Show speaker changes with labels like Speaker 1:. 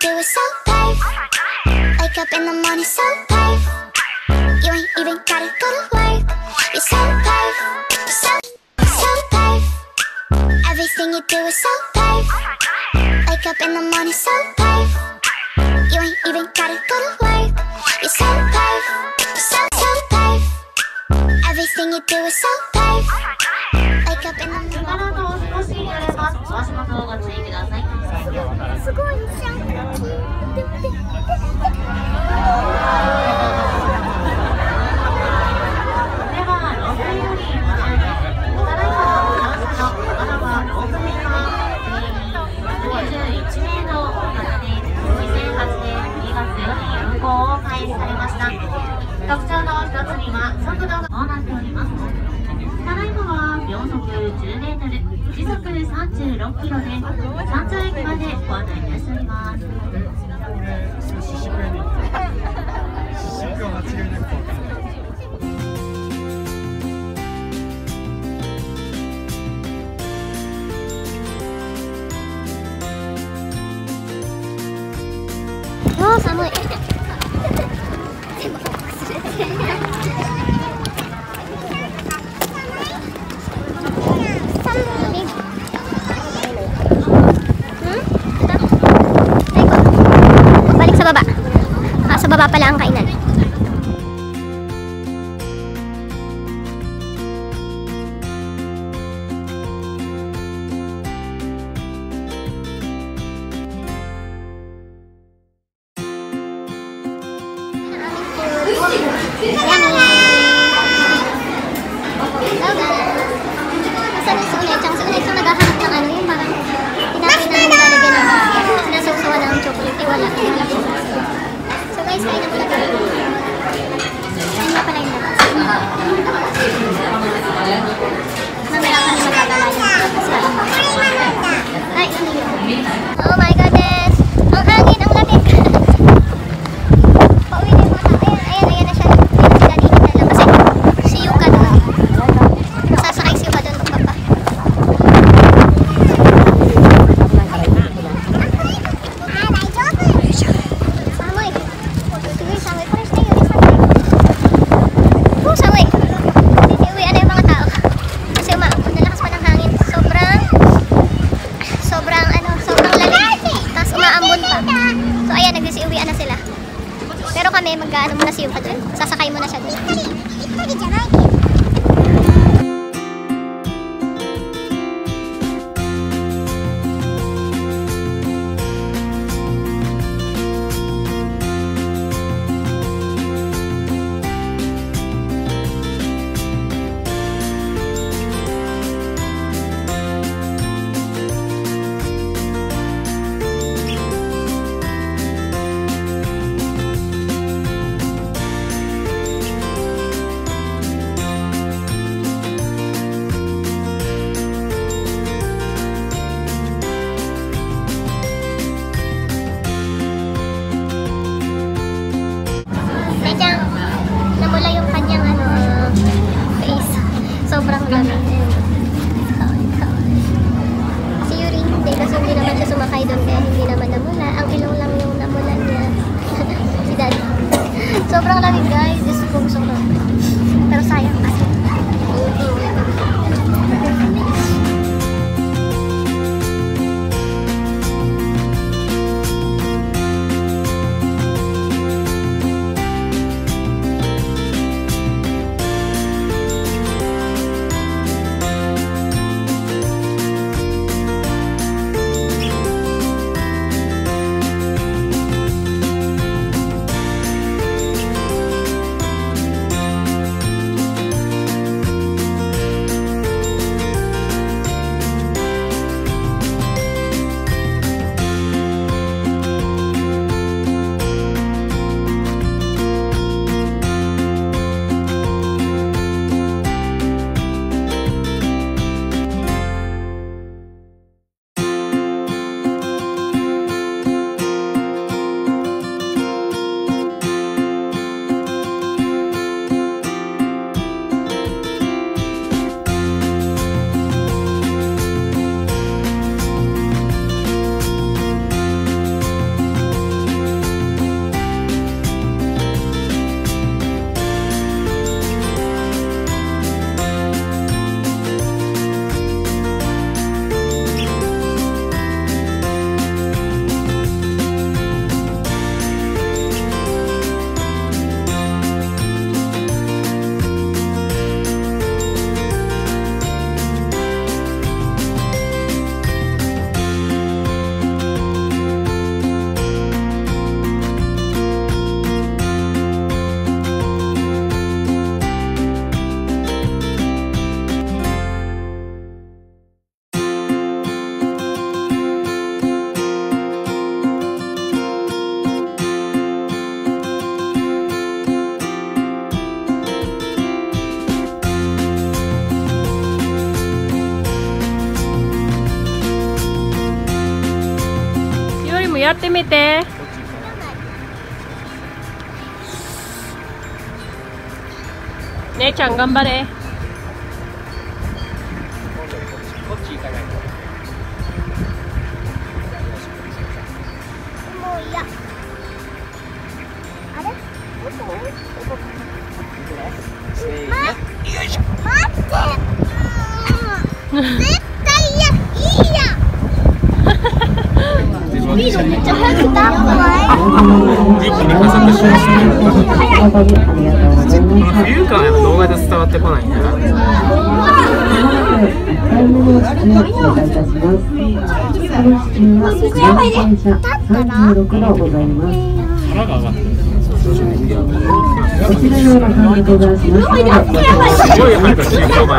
Speaker 1: do is so perf. Wake up in the morning so perf. You ain't even gotta go to work. You're so perf, so so perf. Everything you do is so perf. Wake up in the morning so perf. You ain't even gotta go to work. You're so perf, so so perf. Everything you do is so perf.
Speaker 2: going you. の一つには、速度がこうなっております。ただいまは秒速10メートル、時速36キロで、山頂駅までご案内いたしております。
Speaker 1: pa pala ang kainan. Oh my goodness! Sobrang lamig. Si Yuri hindi kasi hindi naman siya sumakay doon kaya hindi naman namula. Ang ilong lang yung namula niya. si Daddy. Sobrang lamig guys. Diyos ko sobrang.
Speaker 3: やってみて。姉ちゃん頑張れ。
Speaker 4: 浮遊感はやっぱ動画で伝わってこないんだな腹が上がってるすごい早く進行ま